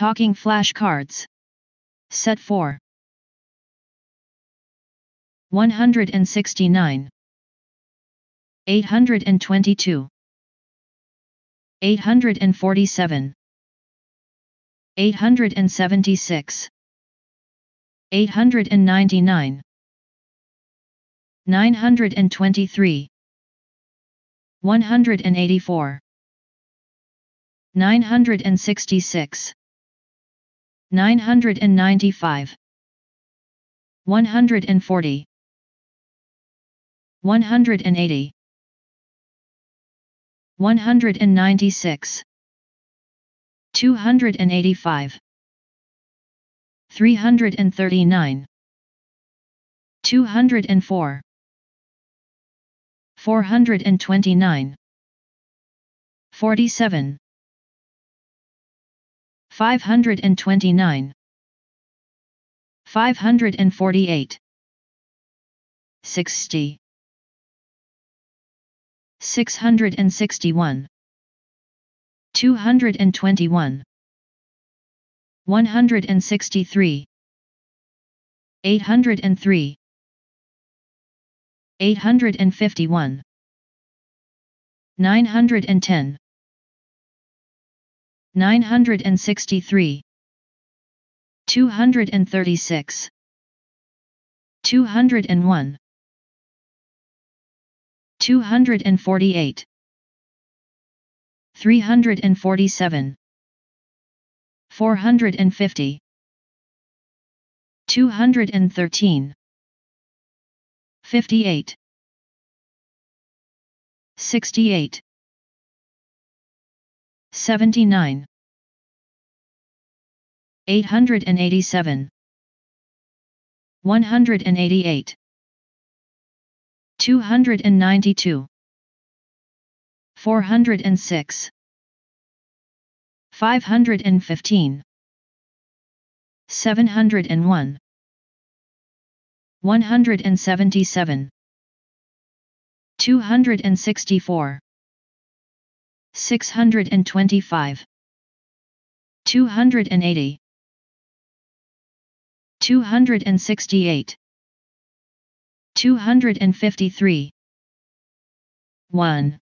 Talking flashcards. Set 4. 169. 822. 847. 876. 899. 923. 184. 966. 995. 140. 180. 196. 285. 339. 204. 429. 47. 529. 548. 60. 661. 221. 163. 803. 851. 910. 963. 236. 201. 248. 347. 450. 213. 58. 68. 79. 887. 188. 292. 406. 515. 701. 177. 264. 625. 280. 268. 253. 1.